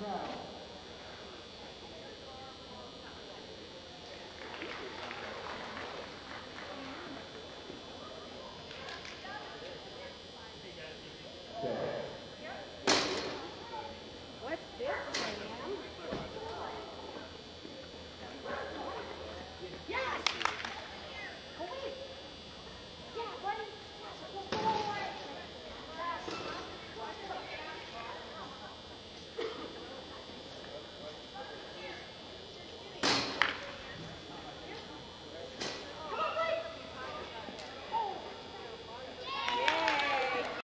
crowd.